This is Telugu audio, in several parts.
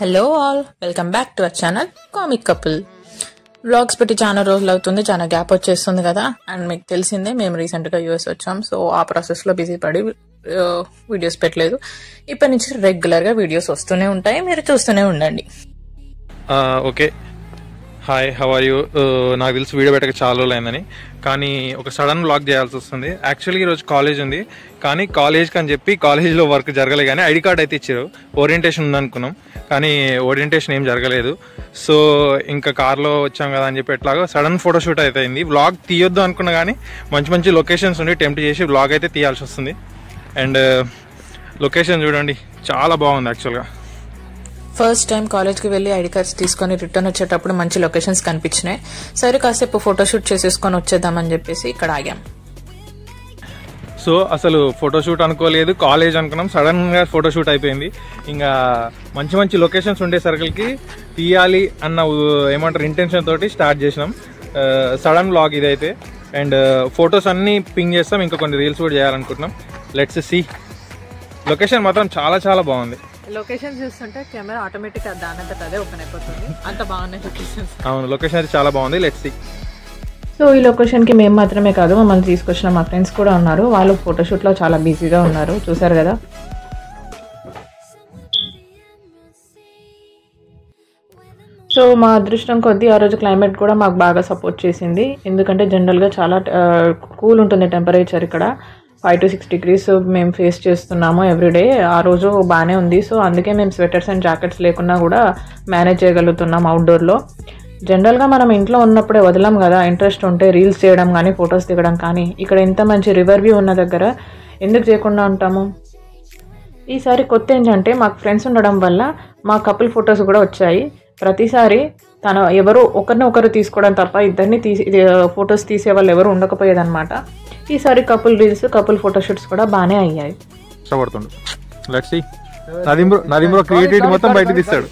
Hello all welcome back to our channel comic couple blogs పెట్టి చాలా రోజులు అవుతుంది చాలా గ్యాప్ వచ్చేస్తుంది కదా? అండ్ మీకు తెలిసిందే మేము రీసెంట్గా యూఎస్ వచ్చాం సో ఆ ప్రాసెస్లో బిజీ పడి uh, వీడియోస్ పెట్టలేదు. ఇప్పటి నుంచి రెగ్యులర్గా వీడియోస్ వస్తూనే ఉంటాయి మీరు చూస్తూనే ఉండండి. Uh, okay hi how are you నాకు తెలిసి వీడియో పెట్టక చాలా రోజులు అయిందని. కానీ ఒక సడన్ బ్లాగ్ చేయాల్సి వస్తుంది. యాక్చువల్గా ఈరోజు కాలేజ్ ఉంది. కానీ కాలేజ్కి అని చెప్పి కాలేజ్లో వర్క్ జరగలేదు కానీ ఐడి కార్డ్ అయితే ఇచ్చారు. ఓరియంటేషన్ ఉందనుకున్నాం కానీ ఓరియంటేషన్ ఏం జరగలేదు. సో ఇంకా కార్లో వచ్చాం కదా అని చెప్పి ఎట్లాగో సడన్ ఫోటోషూట్ అయితే అయింది. వ్లాగ్ తీయొద్దు అనుకున్నా కానీ మంచి మంచి లొకేషన్స్ ఉండి టెంప్ట్ చేసి వ్లాగ్ అయితే తీయాల్సి వస్తుంది. అండ్ లొకేషన్ uh, చూడండి. చాలా బాగుంది యాక్చువల్గా ఫస్ట్ టైం కాలేజ్కి వెళ్ళి ఐడి కార్డ్స్ తీసుకొని రిటర్న్ వచ్చేటప్పుడు మంచి లొకేషన్స్ కనిపించినాయి. సరే కాసేపు ఫోటోషూట్ చేసేసుకొని వచ్చేద్దామని చెప్పేసి ఇక్కడ ఆగాం. సో అసలు ఫోటోషూట్ అనుకోలేదు కాలేజ్ అనుకున్నాం. సడన్గా ఫోటోషూట్ అయిపోయింది. ఇంకా మంచి మంచి లొకేషన్స్ ఉండే సర్కిల్కి తీయాలి అన్న ఏమంటారు ఇంటెన్షన్ తోటి స్టార్ట్ చేసినాం. సడన్ బ్లాగ్ ఇదైతే. అండ్ ఫొటోస్ అన్నీ పింగ్ చేస్తాం. ఇంకా కొన్ని రీల్స్ కూడా చేయాలనుకుంటున్నాం. లెట్స్ సి లొకేషన్ మాత్రం చాలా చాలా బాగుంది. లొకేషన్ చూస్తుంటే కెమెరా ఆటోమేటిక్ దానంతట అదే ఓపెన్ అయిపోతుంది. అంత బాగున్నాయి లొకేషన్స్. అవును లొకేషన్ అయితే చాలా బాగుంది. లెట్స్ సి సో ఈ లొకేషన్కి మేము మాత్రమే కాదు మమ్మల్ని తీసుకొచ్చిన మా ఫ్రెండ్స్ కూడా ఉన్నారు. వాళ్ళు ఫోటోషూట్లో చాలా బిజీగా ఉన్నారు. చూసారు కదా? సో మా అదృష్టం కొద్దీ ఆ రోజు క్లైమేట్ కూడా మాకు బాగా సపోర్ట్ చేసింది. ఎందుకంటే జనరల్గా చాలా కూల్ ఉంటుంది టెంపరేచర్ ఇక్కడ. ఫైవ్ టు సిక్స్ డిగ్రీస్ మేము ఫేస్ చేస్తున్నాము ఎవ్రీడే ఆ రోజు బాగానే ఉంది. సో అందుకే మేము స్వెటర్స్ అండ్ జాకెట్స్ లేకున్నా కూడా మేనేజ్ చేయగలుగుతున్నాం అవుట్డోర్లో జనరల్గా మనం ఇంట్లో ఉన్నప్పుడే వదలం కదా. ఇంట్రెస్ట్ ఉంటే రీల్స్ చేయడం కానీ ఫొటోస్ దిగడం కానీ. ఇక్కడ ఎంత మంచి రివర్ వ్యూ ఉన్న దగ్గర ఎందుకు చేయకుండా ఉంటాము? ఈసారి కొత్త ఏంటంటే మాకు ఫ్రెండ్స్ ఉండడం వల్ల మా కపుల్ ఫొటోస్ కూడా వచ్చాయి. ప్రతిసారి తన ఎవరు ఒకరిని ఒకరు తీసుకోవడం తప్ప ఇద్దరిని తీసి ఫొటోస్ తీసే వాళ్ళు ఎవరు ఉండకపోయేదన్నమాట. ఈసారి కపుల్ రీల్స్ కపుల్ ఫోటోషూట్స్ కూడా బాగానే అయ్యాయి. ఇష్టపడుతుండు. Let's see Nadeem bro Nadeem bro creativity మొత్తం బయట తీస్తాడు.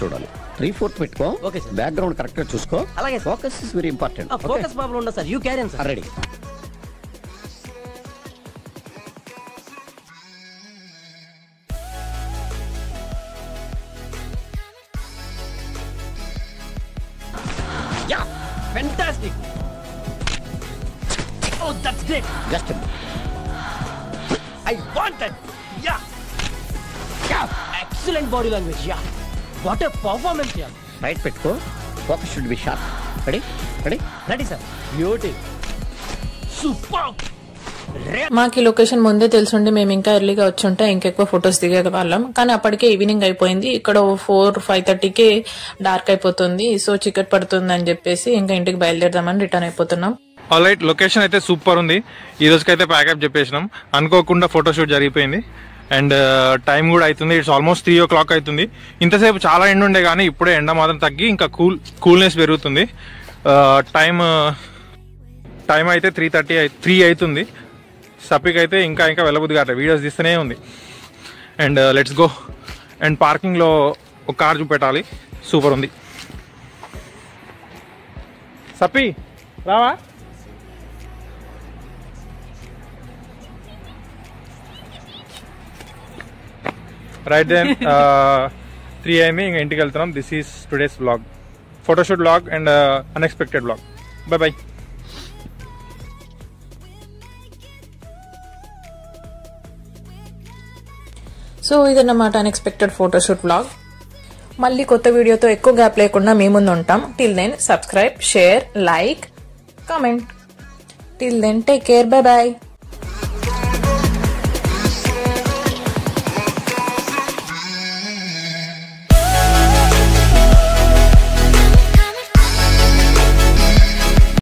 చూడాలి. త్రీ ఫోర్త్ పెట్టుకో. Okay sir. బ్యాక్గ్రౌండ్ కరెక్ట్గా చూసుకో. అలాగే. Focus is very important focus problem ఉండదు sir you carry on sir ready Yeah, fantastic. Oh, that's great. Just a minute. I want that. Yeah. Yeah, excellent body language. Yeah. What a performance, yeah. Right, Petko. Focus should be sharp. Ready? Ready? Ready, sir. Beauty. Superb. మాకు ఈ లొకేషన్ ముందే తెలుసుండి మేము ఇంకా ఎర్లీగా వచ్చి ఉంటే ఇంకెక్కువ ఫొటోస్ దిగే వాళ్ళం కానీ అప్పటికే ఈవినింగ్ అయిపోయింది. ఇక్కడ ఫోర్ ఫైవ్ థర్టీకి డార్క్ అయిపోతుంది. సో చికెట్ పడుతుంది అని చెప్పేసి ఇంకా ఇంటికి బయలుదేరదామని రిటర్న్ అయిపోతున్నాం. ఆల్ రైట్ లొకేషన్ అయితే సూపర్ ఉంది. ఈ రోజుకైతే ప్యాకప్ చెప్పేసినాం. అనుకోకుండా ఫోటోషూట్ జరిగిపోయింది. అండ్ టైం uh, కూడా అవుతుంది. It's almost three o'clock అవుతుంది. ఇంతసేపు చాలా ఎండ ఉండే కానీ ఇప్పుడే ఎండ మాత్రం తగ్గి ఇంకా కూల్ కూల్నెస్ పెరుగుతుంది. Uh, టైం టైం uh, అయితే త్రీ థర్టీ త్రీ అవుతుంది. సపిక్ అయితే ఇంకా ఇంకా వెళ్ళబుద్ది కాదు వీడియోస్ తీస్తూనే ఉంది. అండ్ లెట్స్ గో అండ్ పార్కింగ్లో ఒక కార్ చూపెట్టాలి. సూపర్ ఉంది. సప్పి రావా? రైట్ దెన్ త్రీ అయింది ఇంకా ఇంటికి వెళ్తున్నాం. This is today's blog photoshoot blog and unexpected blog bye bye so ఇదన్నమాట అన్ఎక్స్పెక్టెడ్ ఫోటోషూట్ వ్లాగ్ మళ్ళీ కొత్త వీడియోతో ఎక్కువ గ్యాప్ లేకుండా మీ ముందు ఉంటాం. Till then subscribe share like comment till then take care bye bye